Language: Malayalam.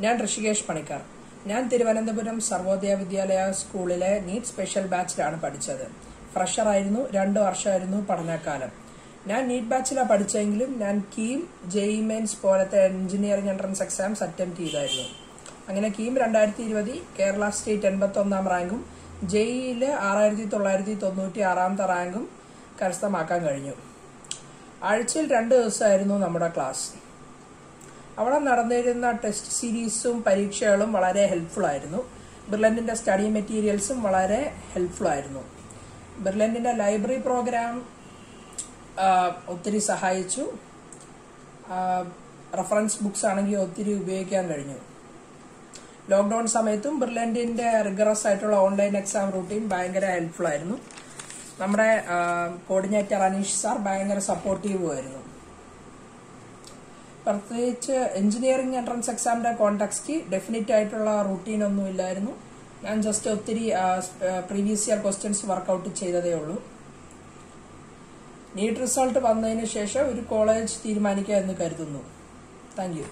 ഞാൻ ഋഷികേഷ് പണിക്കർ. ഞാൻ തിരുവനന്തപുരം സർവോദയ വിദ്യാലയ സ്കൂളിലെ നീറ്റ് സ്പെഷ്യൽ ബാച്ചിലാണ് പഠിച്ചത്. ഫ്രഷർ ആയിരുന്നു രണ്ട് വർഷമായിരുന്നു പഠനകാലം. ഞാൻ നീറ്റ് ബാച്ചിലാണ് പഠിച്ചെങ്കിലും ഞാൻ കീം ജെഇ മെയിൻസ് പോലത്തെ എഞ്ചിനീയറിംഗ് എൻട്രൻസ് എക്സാംസ് അറ്റംപ്റ്റ് ചെയ്തായിരുന്നു. അങ്ങനെ കീം രണ്ടായിരത്തി ഇരുപത് കേരള സ്റ്റേറ്റ് എൺപത്തി ഒന്നാം റാങ്കും ജെഇയിൽ ആറായിരത്തി തൊള്ളായിരത്തി തൊണ്ണൂറ്റി ആറാമത്തെ റാങ്കും കരസ്ഥമാക്കാൻ കഴിഞ്ഞു. ആഴ്ചയിൽ രണ്ട് ദിവസമായിരുന്നു നമ്മുടെ ക്ലാസ്. അവിടെ നടന്നിരുന്ന ടെസ്റ്റ് സീരീസും പരീക്ഷകളും വളരെ ഹെൽപ്ഫുൾ ആയിരുന്നു ബിർലൻഡിന്റെ സ്റ്റഡി മെറ്റീരിയൽസും വളരെ ഹെൽപ്ഫുൾ ആയിരുന്നു ബിർലൻഡിന്റെ ലൈബ്രറി പ്രോഗ്രാം ഒത്തിരി സഹായിച്ചു. റഫറൻസ് ബുക്സ് ആണെങ്കിൽ ഒത്തിരി ഉപയോഗിക്കാൻ കഴിഞ്ഞു. ലോക്ക്ഡൌൺ സമയത്തും ബിർലൻഡിന്റെ റിഗറസ് ആയിട്ടുള്ള ഓൺലൈൻ എക്സാം റൂട്ടീൻ ഭയങ്കര ഹെൽപ്ഫുൾ ആയിരുന്നു നമ്മുടെ കോർഡിനേറ്റർ അനീഷ് സാർ ഭയങ്കര സപ്പോർട്ടീവും ആയിരുന്നു പ്രത്യേകിച്ച് എഞ്ചിനീയറിംഗ് എൻട്രൻസ് എക്സാമിന്റെ കോണ്ടാക്ട്സ്ക്ക് ഡെഫിനറ്റ് ആയിട്ടുള്ള റൂട്ടീൻ ഒന്നും ഇല്ലായിരുന്നു. ഞാൻ ജസ്റ്റ് ഒത്തിരി previous year questions work out ചെയ്തതേ ഉള്ളൂ. നീറ്റ് റിസൾട്ട് വന്നതിന് ശേഷം ഒരു കോളേജ് തീരുമാനിക്കുക എന്ന് കരുതുന്നു. താങ്ക്